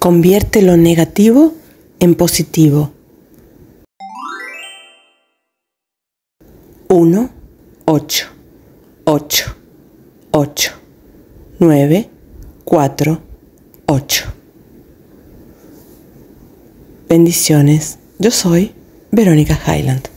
Convierte lo negativo en positivo. 1, 8, 8, 8, 9, 4, 8. Bendiciones. Yo soy Verónica Highland.